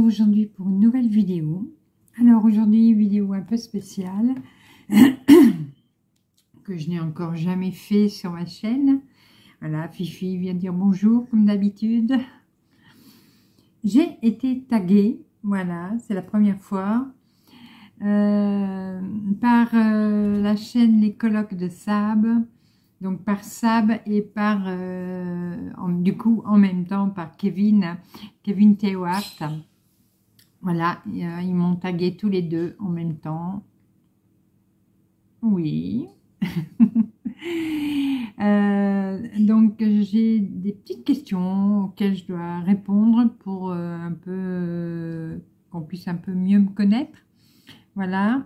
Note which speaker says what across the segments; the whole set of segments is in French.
Speaker 1: aujourd'hui pour une nouvelle vidéo. Alors aujourd'hui, vidéo un peu spéciale que je n'ai encore jamais fait sur ma chaîne. Voilà, Fifi vient dire bonjour comme d'habitude. J'ai été taguée, voilà, c'est la première fois, euh, par euh, la chaîne Les Colloques de Sab donc par Sab et par, euh, du coup, en même temps par Kevin, Kevin Tewart. Voilà, euh, ils m'ont tagué tous les deux en même temps. Oui. Euh, donc j'ai des petites questions auxquelles je dois répondre pour un peu qu'on puisse un peu mieux me connaître. Voilà.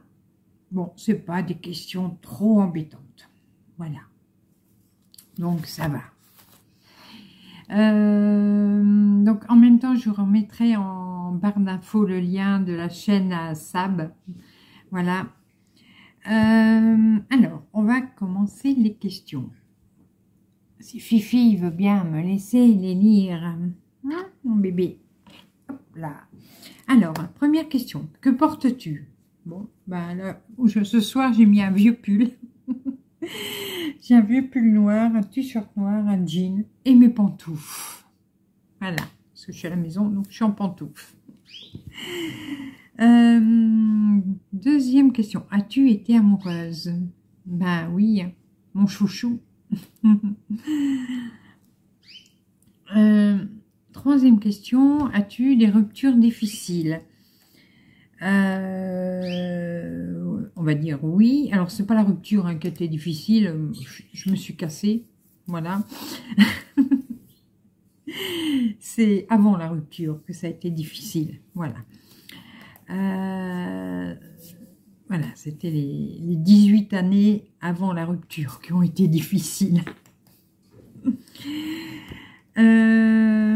Speaker 1: Bon, c'est pas des questions trop embêtantes. Voilà donc ça va. Euh, donc en même temps, je remettrai en barre d'infos le lien de la chaîne à Sab. Voilà. Euh, alors, on va commencer les questions. Si Fifi veut bien me laisser les lire, hein, mon bébé. Hop là. Alors, première question. Que portes-tu? Bon, ben là, ce soir, j'ai mis un vieux pull. J'ai un vieux pull noir, un t-shirt noir, un jean et mes pantoufles. Voilà, parce que je suis à la maison, donc je suis en pantoufles. Euh, deuxième question. As-tu été amoureuse? Ben oui, mon chouchou. Euh, troisième question. As-tu des ruptures difficiles? Euh, on va dire oui. Alors, c'est pas la rupture hein, qui était difficile. Je, me suis cassée. Voilà. c'est avant la rupture que ça a été difficile. Voilà. Euh, voilà, c'était les, les 18 années avant la rupture qui ont été difficiles. euh,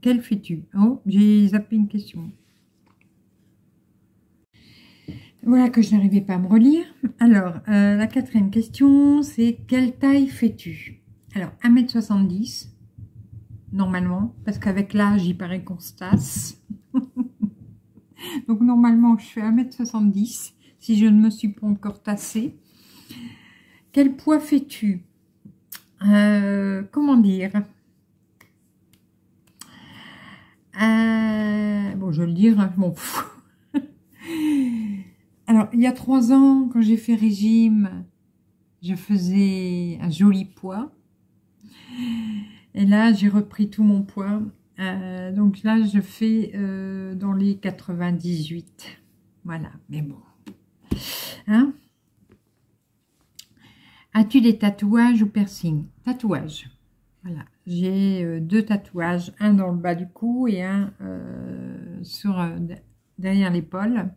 Speaker 1: quelle fais-tu? Oh, j'ai zappé une question. Voilà que je n'arrivais pas à me relire. Alors, euh, la quatrième question, c'est quelle taille fais-tu? Alors, 1m70, normalement, parce qu'avec l'âge, il paraît qu'on se tasse. Donc, normalement, je fais 1m70, si je ne me suis pas encore tassée. Quel poids fais-tu? Euh, Comment dire? Euh, bon, je vais le dire, hein, m'en fous. Alors, il y a trois ans, quand j'ai fait régime, je faisais un joli poids. Et là, j'ai repris tout mon poids. Euh, donc là, je fais euh, dans les 98. Voilà, mais bon. Hein? As-tu des tatouages ou piercings? Tatouages. Voilà, j'ai euh, deux tatouages, un dans le bas du cou et un euh, sur euh, derrière l'épaule.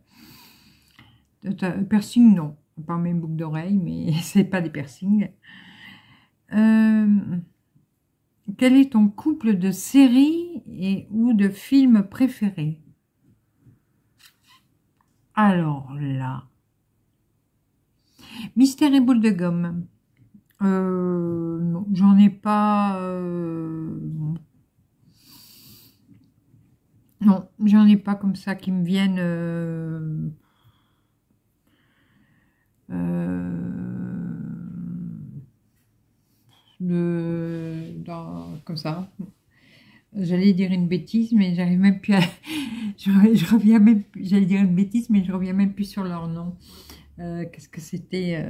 Speaker 1: Piercing, non, pas mes boucles d'oreilles, mais c'est pas des piercings. quel est ton couple de séries et ou de films préférés? Alors là, Mystère et boule de gomme. Euh, non, j'en ai pas... Euh, non, j'en ai pas comme ça qui me viennent... Euh, comme ça. J'allais dire une bêtise, mais j'arrive même plus à... je, reviens même J'allais dire une bêtise, mais je reviens même plus sur leur nom. Qu'est-ce que c'était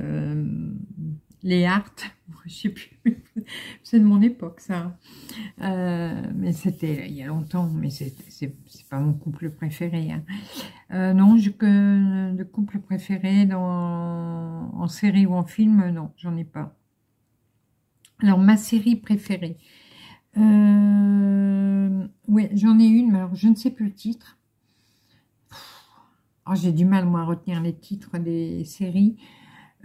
Speaker 1: les Art, je sais plus, c'est de mon époque ça. Euh, mais c'était il y a longtemps, mais c'est pas mon couple préféré. Hein. Euh, non, je, que couple préféré dans, en série ou en film, non, j'en ai pas. Alors ma série préférée, euh, oui, j'en ai une, mais alors je ne sais plus le titre. Oh, J'ai du mal moi à retenir les titres des séries.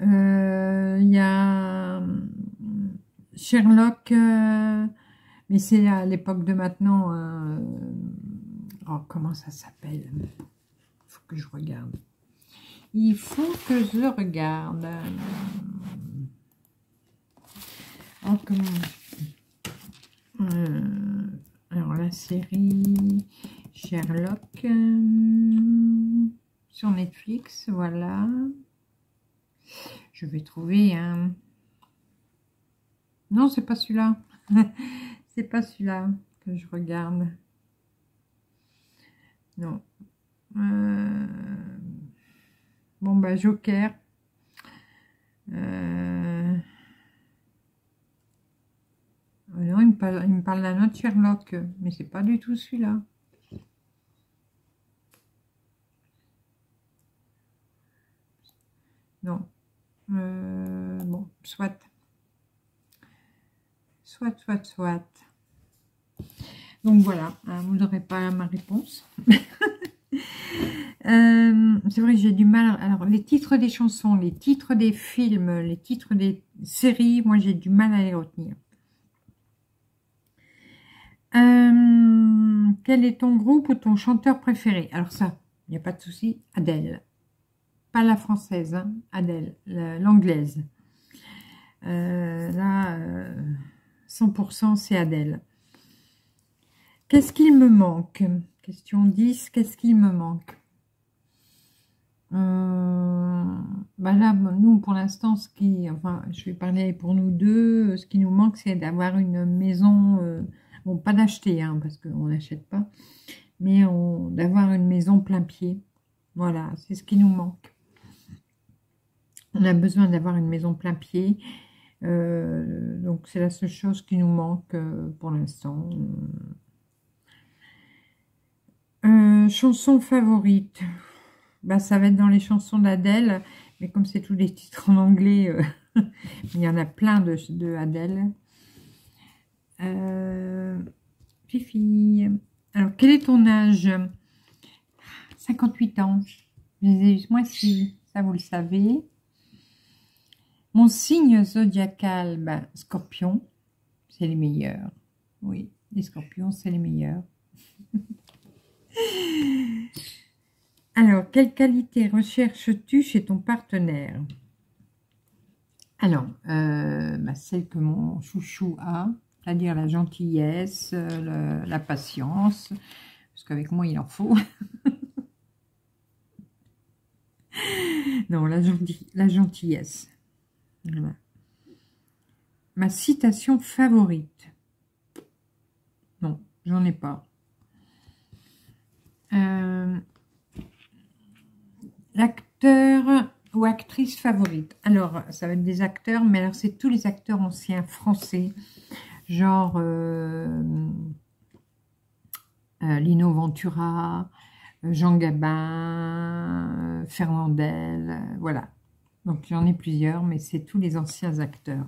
Speaker 1: Euh, il y a euh, Sherlock, euh, mais c'est à l'époque de maintenant. oh, comment ça s'appelle? Il faut que je regarde. Il faut que je regarde. Oh, alors, la série Sherlock sur Netflix, voilà. Je vais trouver un... Non, c'est pas celui-là. c'est pas celui-là que je regarde. Non. Euh, bon, bah, Joker. Euh, non, il me parle, il me parle d'un autre Sherlock, mais c'est pas du tout celui-là. Non. Euh, bon, soit. Soit, soit, soit. Donc voilà, hein, vous n'aurez pas ma réponse. Euh, c'est vrai que j'ai du mal. Alors, les titres des chansons, les titres des films, les titres des séries, moi j'ai du mal à les retenir. Euh, quel est ton groupe ou ton chanteur préféré? Alors ça, il n'y a pas de souci, Adèle. Pas la française, hein, Adèle, l'anglaise. Euh, là, 100% c'est Adèle. Qu'est-ce qu'il me manque? Question 10, qu'est-ce qu'il me manque? Euh, bah là, nous, pour l'instant, ce qui, enfin, je vais parler pour nous deux, ce qui nous manque, c'est d'avoir une maison, euh, bon, pas d'acheter, hein, parce qu'on n'achète pas, mais d'avoir une maison plein pied. Voilà, c'est ce qui nous manque. On a besoin d'avoir une maison plein pied. Euh, donc, c'est la seule chose qui nous manque pour l'instant. chanson favorite bah, ça va être dans les chansons d'Adèle, mais comme c'est tous les titres en anglais, euh, il y en a plein de, de Adèle. Euh, Fifi, alors quel est ton âge? 58 ans. Moi, si, ça vous le savez. Mon signe zodiacal, bah, scorpion, c'est les meilleurs. Oui, les scorpions, c'est les meilleurs. Alors, quelle qualité recherches-tu chez ton partenaire? Alors, euh, bah, celle que mon chouchou a, c'est-à-dire la gentillesse, la patience, parce qu'avec moi, il en faut. non, la, la gentillesse. Ma citation favorite. Non, j'en ai pas. Euh, L'acteur ou actrice favorite. Alors, ça va être des acteurs, mais alors c'est tous les acteurs anciens français, genre euh, euh, Lino Ventura, Jean Gabin, Fernandel, voilà. Donc j'en ai plusieurs, mais c'est tous les anciens acteurs.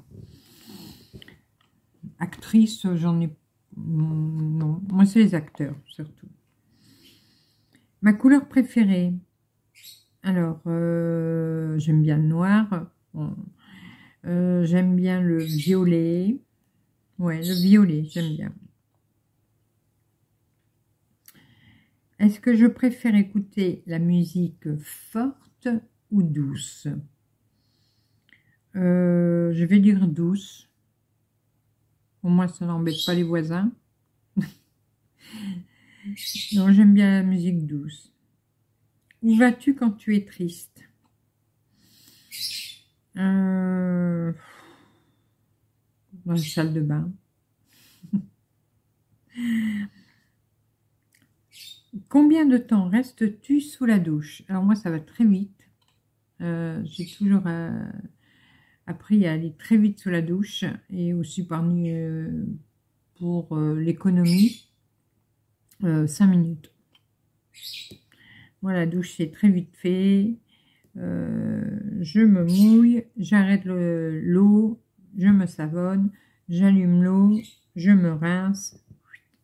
Speaker 1: Actrice, j'en ai... Non, moi c'est les acteurs, surtout. Ma couleur préférée alors, euh, j'aime bien le noir. Euh, j'aime bien le violet. Ouais, le violet, j'aime bien. Est-ce que je préfère écouter la musique forte ou douce? Euh, Je vais dire douce. Au moins, ça n'embête pas les voisins. non, j'aime bien la musique douce. Où vas-tu quand tu es triste? Euh, Dans la salle de bain. Combien de temps restes-tu sous la douche? Alors moi, ça va très vite. Euh, j'ai toujours euh, appris à aller très vite sous la douche et aussi parmi pour l'économie, 5 minutes. Moi, la douche, c'est très vite fait. Euh, je me mouille, j'arrête l'eau, je me savonne, j'allume l'eau, je me rince.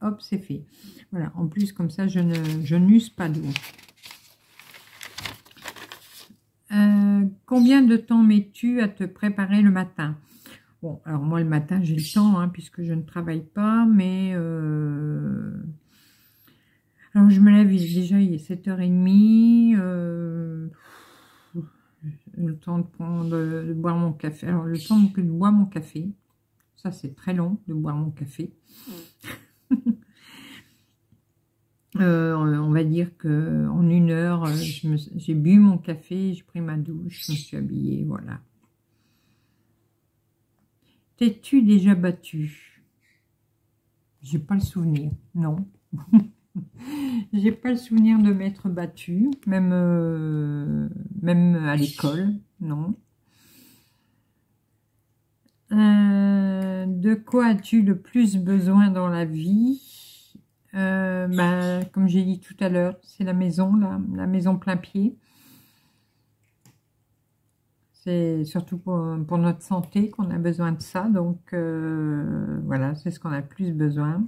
Speaker 1: Hop, c'est fait. Voilà, en plus, comme ça, je n'use pas d'eau. Euh, combien de temps mets-tu à te préparer le matin? Bon, alors moi, le matin, j'ai le temps, hein, puisque je ne travaille pas, mais... Euh, alors, je me lève, déjà, il est 7h30. Euh, le temps de, prendre, de boire mon café. Alors, le temps que je bois mon café. Ça, c'est très long de boire mon café. Euh, on va dire que en une heure, j'ai bu mon café, j'ai pris ma douche, je me suis habillée, voilà. T'es-tu déjà battu J'ai pas le souvenir, non. J'ai pas le souvenir de m'être battue, même, euh, même à l'école, non. Euh, de quoi as-tu le plus besoin dans la vie? Euh, bah, Comme j'ai dit tout à l'heure, c'est la maison, la, maison plein pied. C'est surtout pour, notre santé qu'on a besoin de ça. Donc voilà, c'est ce qu'on a le plus besoin.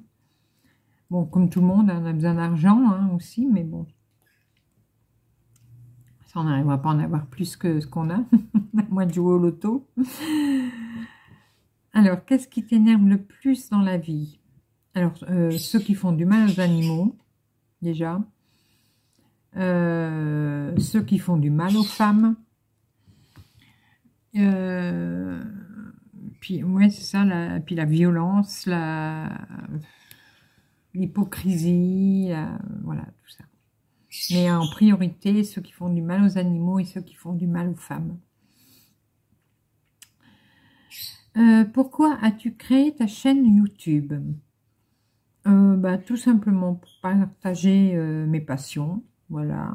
Speaker 1: Bon, comme tout le monde, on a besoin d'argent hein, aussi, mais bon. Ça, on n'arrivera pas à en avoir plus que ce qu'on a, à moins de jouer au loto. Alors, qu'est-ce qui t'énerve le plus dans la vie? Alors, euh, ceux qui font du mal aux animaux, déjà. Euh, ceux qui font du mal aux femmes. Euh, puis, ouais, c'est ça, la, puis la violence, l'hypocrisie, voilà, tout ça. Mais en priorité, ceux qui font du mal aux animaux et ceux qui font du mal aux femmes. Pourquoi as-tu créé ta chaîne YouTube? Euh, bah, Tout simplement pour partager mes passions, voilà,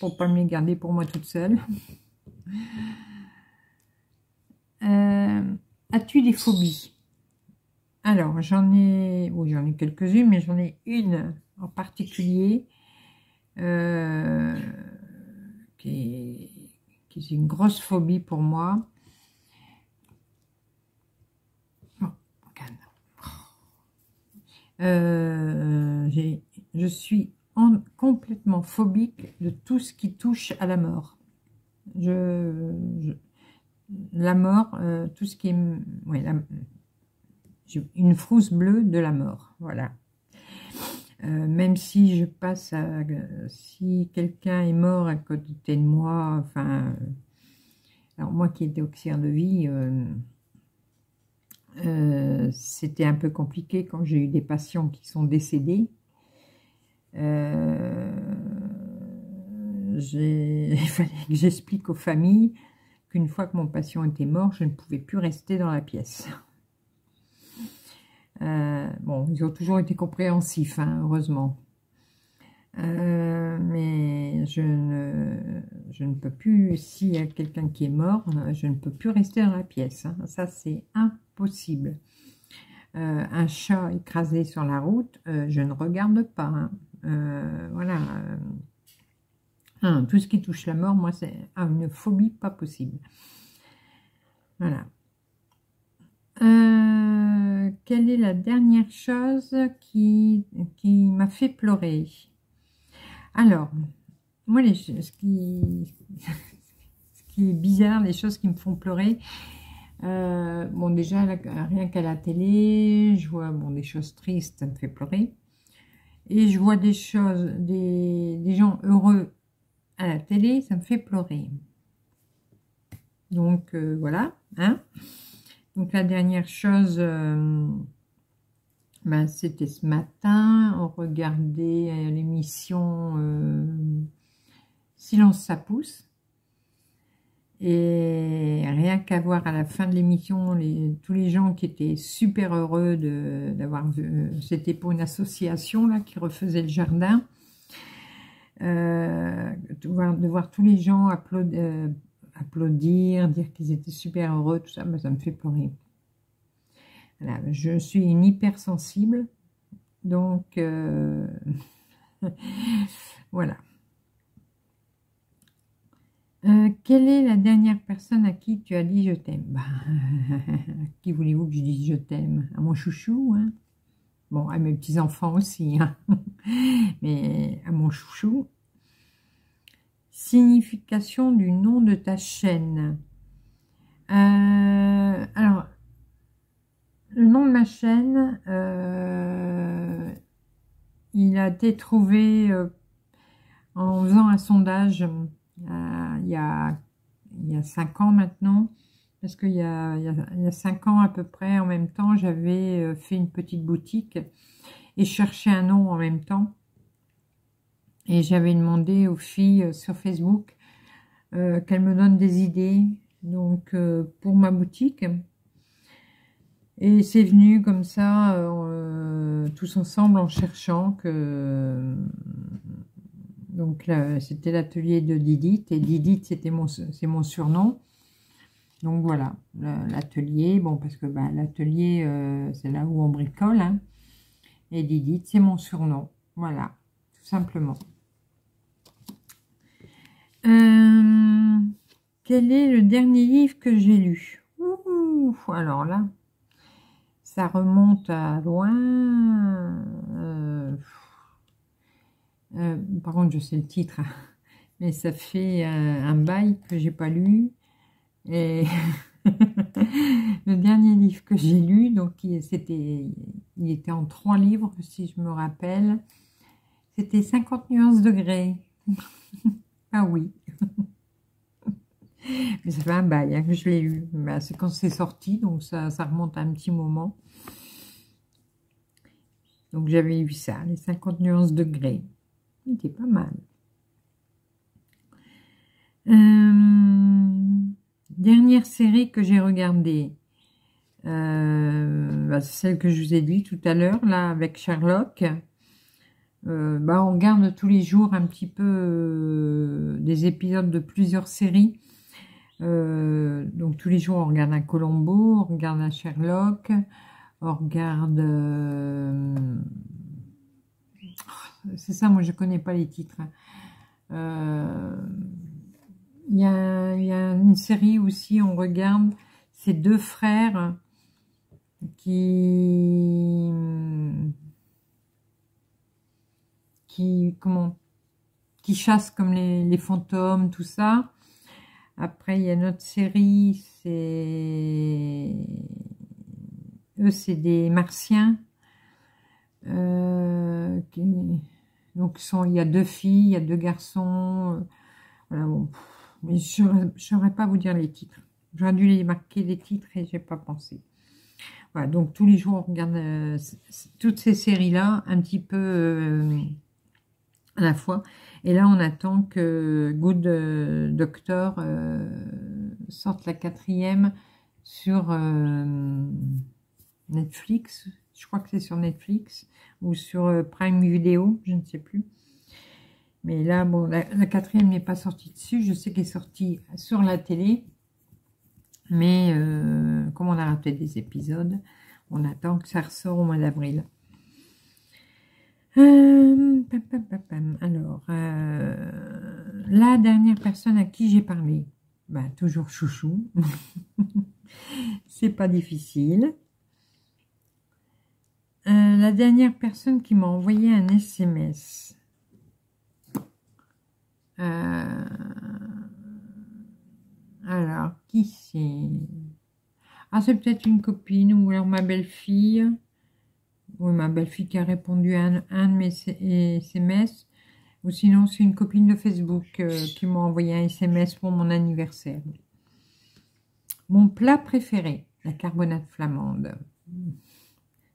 Speaker 1: pour pas me les garder pour moi toute seule. As-tu des phobies? Alors, j'en ai, oui, j'en ai quelques-unes, mais j'en ai une en particulier euh, qui, est, une grosse phobie pour moi. Euh, je suis complètement phobique de tout ce qui touche à la mort. La mort, euh, tout ce qui est... La, une frousse bleue de la mort, voilà. Euh, même si je passe à... Si quelqu'un est mort à côté de moi, enfin... Alors moi qui étais auxiliaire de vie, euh, euh, c'était un peu compliqué quand j'ai eu des patients qui sont décédés. il fallait que j'explique aux familles qu'une fois que mon patient était mort, je ne pouvais plus rester dans la pièce. Euh, bon, ils ont toujours été compréhensifs, hein, heureusement. Euh, mais je ne, je ne peux plus, s'il y a quelqu'un qui est mort, je ne peux plus rester dans la pièce. Hein. Ça, c'est impossible. Euh, un chat écrasé sur la route, je ne regarde pas. Hein. voilà. tout ce qui touche la mort, moi, c'est une phobie pas possible. Voilà. Euh, quelle est la dernière chose qui, qui m'a fait pleurer? Alors, moi, les, ce, qui, est bizarre, les choses qui me font pleurer, euh, bon, déjà, rien qu'à la télé, je vois bon, des choses tristes, ça me fait pleurer. Et je vois des choses, des, des gens heureux à la télé, ça me fait pleurer. Donc, euh, voilà, hein donc la dernière chose, euh, ben, c'était ce matin, on regardait euh, l'émission euh, Silence ça pousse. Et rien qu'à voir à la fin de l'émission, tous les gens qui étaient super heureux d'avoir vu, c'était pour une association là qui refaisait le jardin, de, voir, tous les gens applaudir, dire qu'ils étaient super heureux, tout ça, ça me fait pleurer. Je suis une hypersensible, donc euh, voilà. Euh, quelle est la dernière personne à qui tu as dit je t'aime? Bah, Qui voulez-vous que je dise je t'aime? À mon chouchou, hein Bon, à mes petits-enfants aussi, hein mais à mon chouchou. Signification du nom de ta chaîne. Euh, alors, le nom de ma chaîne, euh, il a été trouvé euh, en faisant un sondage il y a, il y a cinq ans maintenant. Parce qu'il y a, il y, ans à peu près, en même temps, j'avais euh, fait une petite boutique et cherchais un nom en même temps. Et j'avais demandé aux filles euh, sur Facebook euh, qu'elles me donnent des idées donc pour ma boutique. Et c'est venu comme ça, tous ensemble en cherchant que donc c'était l'atelier de Didit et Didit c'était mon mon surnom. Donc voilà, l'atelier, bon parce que bah, l'atelier euh, c'est là où on bricole. Hein, et Didit c'est mon surnom. Voilà, tout simplement. Euh, quel est le dernier livre que j'ai lu? Alors là, ça remonte à loin. Euh, euh, par contre, je sais le titre, hein. mais ça fait euh, un bail que j'ai pas lu. Et le dernier livre que j'ai lu, donc c'était, il était en trois livres, si je me rappelle. C'était 50 nuances degrés. ah oui. Mais ça fait un bail hein, que je l'ai eu. Bah, c'est quand c'est sorti, donc ça, ça remonte à un petit moment. Donc j'avais eu ça, les 50 nuances degrés. Il était pas mal. Euh, dernière série que j'ai regardée, euh, bah, celle que je vous ai dit tout à l'heure, là, avec Sherlock. Euh, bah, on regarde tous les jours un petit peu des épisodes de plusieurs séries. donc tous les jours, on regarde un Colombo, on regarde un Sherlock, on regarde c'est ça, moi je connais pas les titres. Euh, il y, a, une série aussi, on regarde, ces deux frères qui qui comment qui chassent comme les, fantômes, tout ça. Après, il y a notre série, c'est eux, c'est des martiens. Euh, donc, il y a deux filles, il y a deux garçons. Euh, voilà, bon. Mais je ne saurais pas vous dire les titres. J'aurais dû les marquer les titres et j'ai pas pensé. Voilà, donc tous les jours, on regarde euh, toutes ces séries-là, un petit peu à la fois. Et là, on attend que Good Doctor sorte la quatrième sur Netflix, je crois que c'est sur Netflix ou sur euh, Prime Video, je ne sais plus. Mais là, bon, la, quatrième n'est pas sortie dessus. Je sais qu'elle est sortie sur la télé. Mais euh, comme on a raté des épisodes, on attend que ça ressort au mois d'avril. Euh, alors, la dernière personne à qui j'ai parlé, bah, toujours chouchou. C'est pas difficile. Euh, la dernière personne qui m'a envoyé un SMS. Euh, alors, qui c'est? Ah, c'est peut-être une copine ou alors ma belle-fille. Oui, ma belle-fille qui a répondu à un, de mes SMS. Ou sinon, c'est une copine de Facebook euh, qui m'a envoyé un SMS pour mon anniversaire. Mon plat préféré, la carbonate flamande.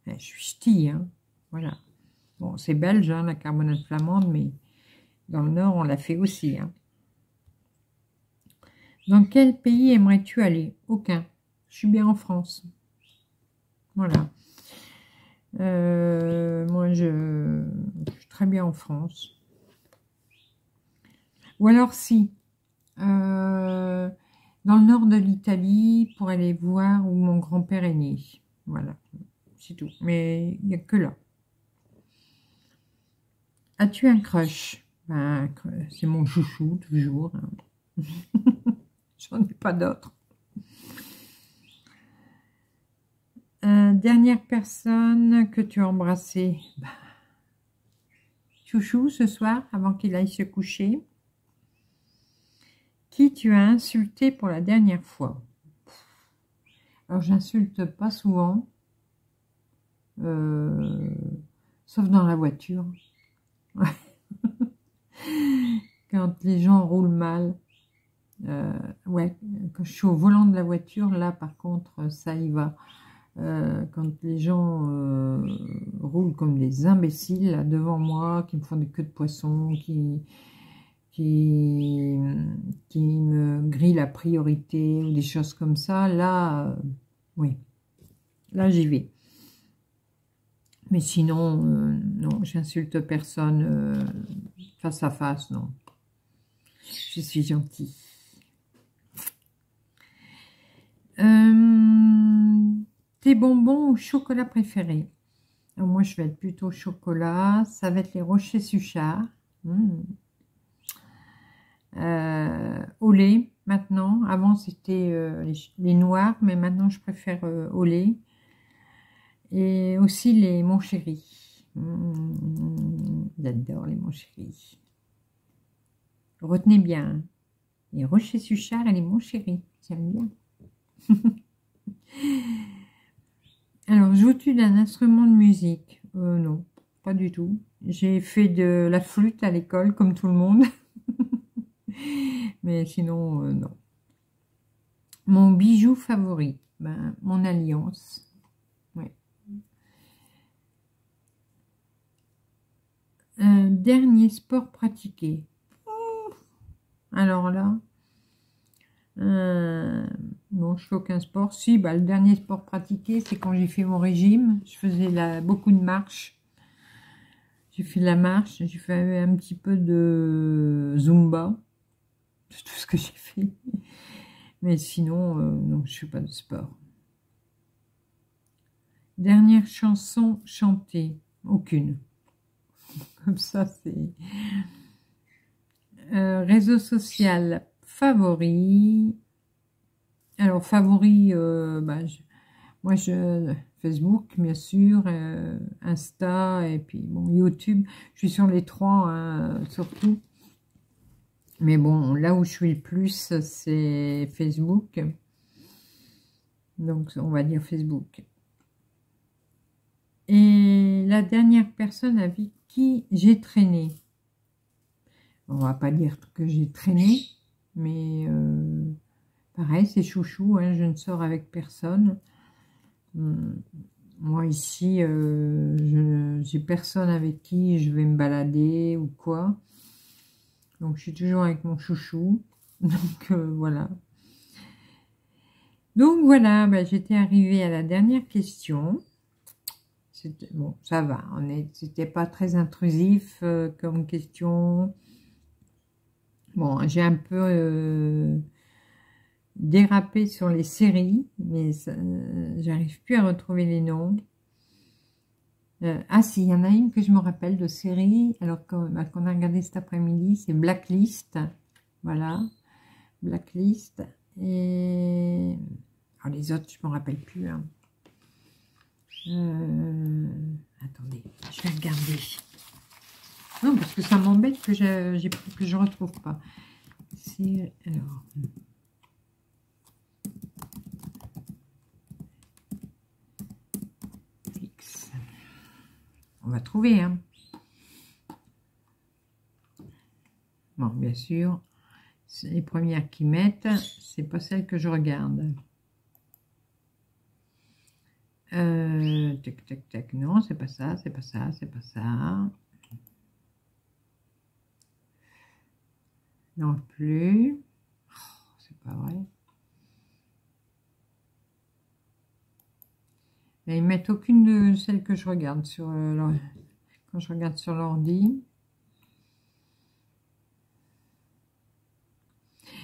Speaker 1: Je suis ch'ti, hein. Voilà. Bon, c'est belge, hein, la carbonate flamande, mais dans le Nord, on l'a fait aussi. Hein. Dans quel pays aimerais-tu aller? Aucun. Je suis bien en France. Voilà. Euh, moi, je, suis très bien en France. Ou alors si, euh, dans le nord de l'Italie, pour aller voir où mon grand-père est né. Voilà c'est tout. Mais il n'y a que là. As-tu un crush? Ben, C'est mon chouchou, toujours. Hein. J'en ai pas d'autres. Euh, dernière personne que tu as embrassée ben, Chouchou, ce soir, avant qu'il aille se coucher. Qui tu as insulté pour la dernière fois? Alors, j'insulte pas souvent. Euh, sauf dans la voiture. Quand les gens roulent mal. Euh, ouais, quand je suis au volant de la voiture, là, par contre, ça y va. Euh, quand les gens roulent comme des imbéciles devant moi, qui me font des queues de poisson, qui, qui, qui me grillent la priorité ou des choses comme ça, là, oui, là j'y vais. Mais sinon, non, j'insulte personne face à face, non. Je suis gentille. Euh, tes bonbons au chocolat préféré Moi, je vais être plutôt chocolat. Ça va être les Rochers Suchard. Euh, au lait, maintenant. Avant, c'était euh, les, noirs, mais maintenant, je préfère au lait. Et aussi les Mon Chéri. Mmh. J'adore les Mon Chéri. Retenez bien. Les Rochers Suchard et les Mon Chéri. J'aime bien. Alors, joues-tu d'un instrument de musique? Euh, Non, pas du tout. J'ai fait de la flûte à l'école, comme tout le monde. Mais sinon, euh, non. Mon bijou favori, ben, mon alliance. Dernier sport pratiqué. Alors là, euh, non, je fais aucun sport. Si, bah, le dernier sport pratiqué, c'est quand j'ai fait mon régime. Je faisais beaucoup de marche. J'ai fait la marche, j'ai fait un petit peu de Zumba. C'est tout ce que j'ai fait. Mais sinon, euh, je fais pas de sport. Dernière chanson chantée. Aucune. Comme ça, c'est... Euh, réseau social favori. Alors, favori, euh, bah, moi, je, Facebook, bien sûr, euh, Insta, et puis, bon, YouTube. Je suis sur les trois, hein, surtout. Mais bon, là où je suis le plus, c'est Facebook. Donc, on va dire Facebook. Et la dernière personne avec qui j'ai traîné. On va pas dire que j'ai traîné, mais euh, pareil, c'est chouchou, hein, je ne sors avec personne. Hum, moi ici, euh, j'ai personne avec qui je vais me balader ou quoi. Donc je suis toujours avec mon chouchou. Donc euh, voilà. Donc voilà, bah, j'étais arrivée à la dernière question. Bon, ça va, c'était pas très intrusif comme question. Bon, j'ai un peu euh, dérapé sur les séries, mais j'arrive plus à retrouver les noms. Euh, ah si, il y en a une que je me rappelle de série, alors bah, qu'on a regardé cet après-midi, c'est Blacklist. Voilà, Blacklist. Et alors les autres, je ne me rappelle plus. Hein. Euh, attendez, je vais regarder. Non, parce que ça m'embête que je que je retrouve pas. C'est alors. On va trouver, hein. Bon, bien sûr, les premières qui mettent, c'est pas celles que je regarde. Euh, tac, tac, tac, non, c'est pas ça, c'est pas ça, c'est pas ça. Non plus. Oh, c'est pas vrai. Et ils mettent aucune de celles que je regarde sur euh, quand je regarde sur l'ordi.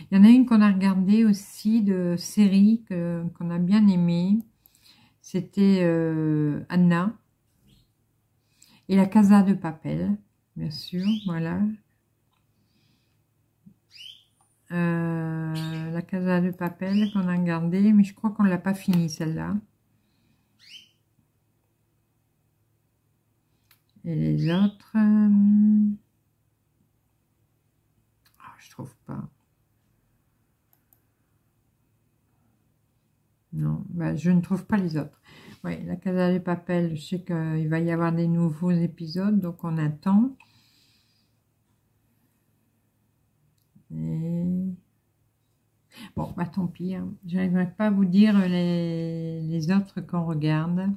Speaker 1: Il y en a une qu'on a regardé aussi de série qu'on a bien aimé. C'était euh, Anna et la Casa de Papel, bien sûr. Voilà, euh, la Casa de Papel qu'on a gardé, mais je crois qu'on ne l'a pas fini celle-là. Et les autres... Euh, ah, je trouve pas. Non, bah, je ne trouve pas les autres. Oui, la Casa de Papel, je sais qu'il va y avoir des nouveaux épisodes, donc on attend. Bon, bah tant pis. Hein. Je n'arriverai pas à vous dire les, les autres qu'on regarde.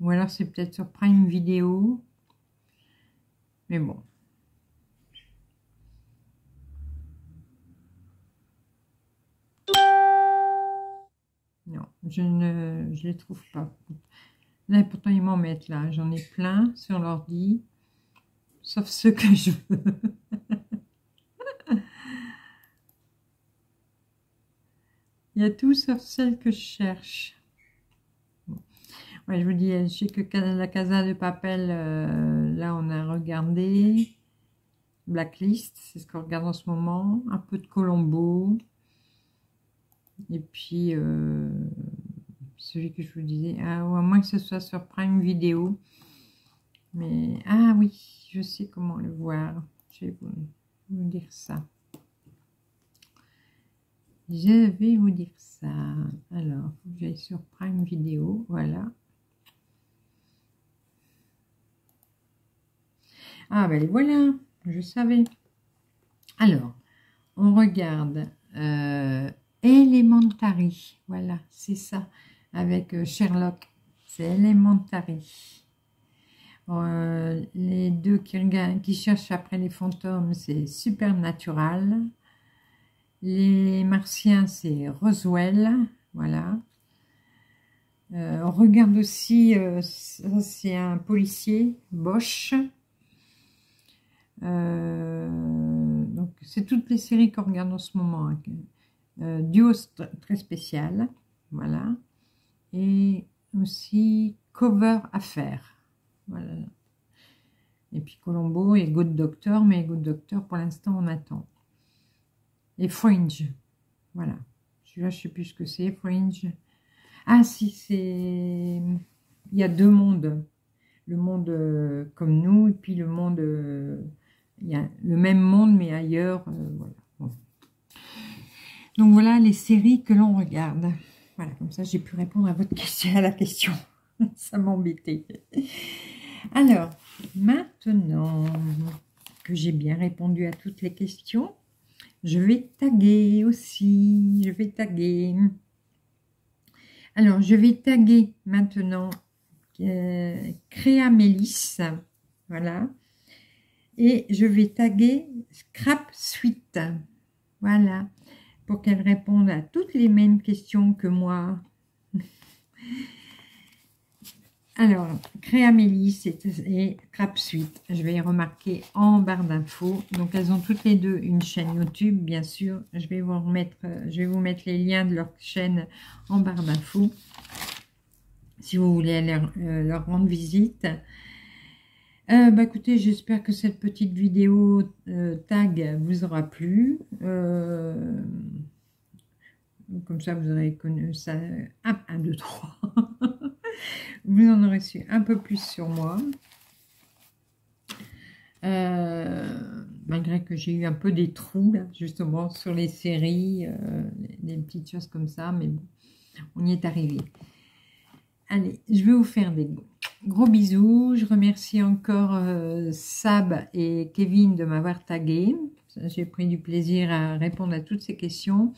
Speaker 1: Ou alors c'est peut-être sur Prime Vidéo. Mais bon. Non, je ne je les trouve pas. Là, pourtant, ils m'en mettent là. J'en ai plein sur l'ordi. Sauf ceux que je veux. Il y a tout sauf celles que je cherche. Ouais, je vous dis, je sais que la Casa de Papel, euh, là, on a regardé. Blacklist, c'est ce qu'on regarde en ce moment. Un peu de Colombo. Et puis, euh, celui que je vous disais, ah, à moins que ce soit sur Prime Vidéo. Mais, ah oui, je sais comment le voir. Je vais vous, dire ça. Je vais vous dire ça. Alors, vais sur Prime Vidéo, voilà. Ah ben voilà, je savais. Alors, on regarde euh, Elementary, voilà, c'est ça, avec euh, Sherlock, c'est Elementary. Euh, les deux qui, cherchent après les fantômes, c'est Supernatural. Les martiens, c'est Roswell, voilà. on regarde aussi, c'est un policier, Bosch. Euh, donc, c'est toutes les séries qu'on regarde en ce moment. Hein. Euh, duo très spécial, voilà. Et aussi Cover Affaires, voilà. Et puis Colombo et Good Doctor, mais Good Doctor, pour l'instant, on attend. Et Fringe, voilà. Celui-là, je sais plus ce que c'est, Fringe. Ah, si, c'est... Il y a deux mondes. Le monde euh, comme nous, et puis le monde il y a le même monde, mais ailleurs. Euh. Donc voilà les séries que l'on regarde. Voilà, comme ça j'ai pu répondre à votre question, à la question. ça m'embêtait. Alors, maintenant que j'ai bien répondu à toutes les questions, je vais taguer aussi. Je vais taguer. Alors, je vais taguer maintenant euh, Créamélis. Voilà et je vais taguer Scrap Suite. Voilà, pour qu'elle réponde à toutes les mêmes questions que moi. Alors, Créamélis et, et Crap Suite, je vais y remarquer en barre d'infos. Donc, elles ont toutes les deux une chaîne YouTube, bien sûr. Je vais vous remettre, je vais vous mettre les liens de leur chaîne en barre d'infos. Si vous voulez aller euh, leur rendre visite. Euh, bah écoutez, j'espère que cette petite vidéo euh, tag vous aura plu. Euh, comme ça, vous aurez connu ça. 1, 2, 3. vous en aurez su un peu plus sur moi. malgré que j'ai eu un peu des trous, justement, sur les séries, des petites choses comme ça, mais bon, on y est arrivé. Allez, je vais vous faire des Gros bisous. Je remercie encore euh, Sab et Kevin de m'avoir tagué. J'ai pris du plaisir à répondre à toutes ces questions.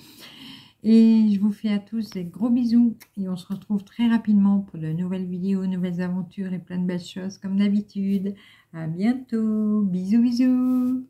Speaker 1: Et je vous fais à tous des gros bisous. Et on se retrouve très rapidement pour de nouvelles vidéos, nouvelles aventures et plein de belles choses comme d'habitude. À bientôt. Bisous, bisous.